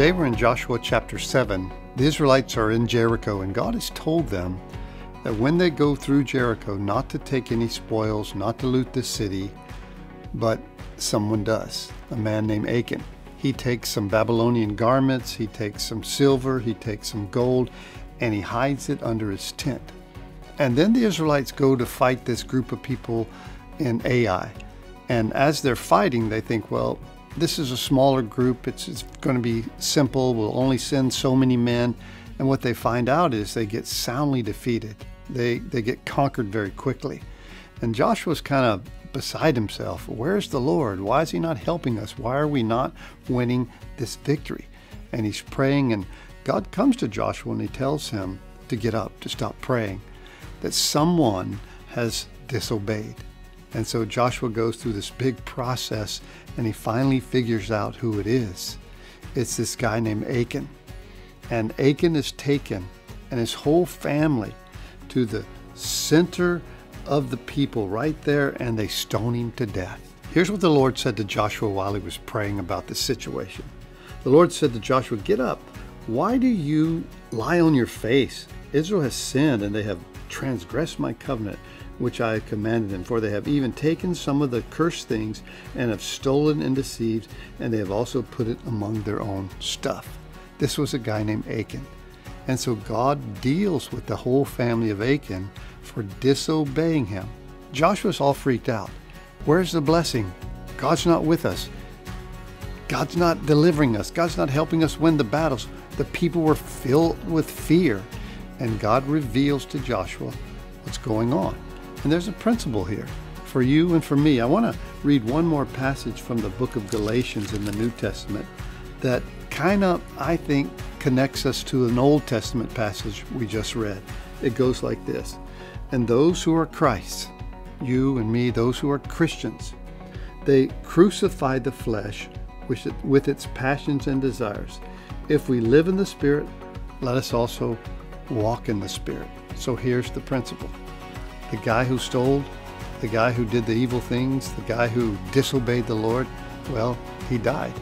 Today we're in Joshua chapter 7. The Israelites are in Jericho, and God has told them that when they go through Jericho, not to take any spoils, not to loot the city, but someone does. A man named Achan. He takes some Babylonian garments, he takes some silver, he takes some gold, and he hides it under his tent. And then the Israelites go to fight this group of people in Ai. And as they're fighting, they think, well, this is a smaller group. It's, it's going to be simple. We'll only send so many men. And what they find out is they get soundly defeated. They, they get conquered very quickly. And Joshua's kind of beside himself. Where's the Lord? Why is he not helping us? Why are we not winning this victory? And he's praying, and God comes to Joshua and he tells him to get up, to stop praying, that someone has disobeyed. And so Joshua goes through this big process and he finally figures out who it is. It's this guy named Achan. And Achan is taken and his whole family to the center of the people right there and they stone him to death. Here's what the Lord said to Joshua while he was praying about the situation. The Lord said to Joshua, Get up. Why do you lie on your face? Israel has sinned and they have transgressed my covenant which I have commanded them. For they have even taken some of the cursed things and have stolen and deceived, and they have also put it among their own stuff. This was a guy named Achan. And so God deals with the whole family of Achan for disobeying him. Joshua's all freaked out. Where's the blessing? God's not with us. God's not delivering us. God's not helping us win the battles. The people were filled with fear. And God reveals to Joshua what's going on. And there's a principle here for you and for me. I want to read one more passage from the book of Galatians in the New Testament that kind of, I think, connects us to an Old Testament passage we just read. It goes like this And those who are Christ's, you and me, those who are Christians, they crucified the flesh with its passions and desires. If we live in the Spirit, let us also walk in the Spirit. So here's the principle the guy who stole, the guy who did the evil things, the guy who disobeyed the Lord, well, he died.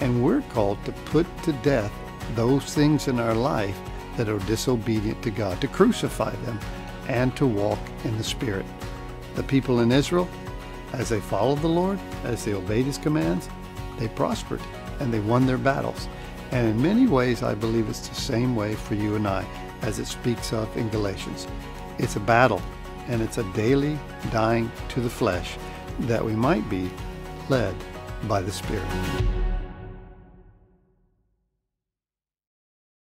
And we're called to put to death those things in our life that are disobedient to God, to crucify them and to walk in the Spirit. The people in Israel, as they followed the Lord, as they obeyed his commands, they prospered and they won their battles. And in many ways, I believe it's the same way for you and I, as it speaks of in Galatians. It's a battle and it's a daily dying to the flesh that we might be led by the Spirit.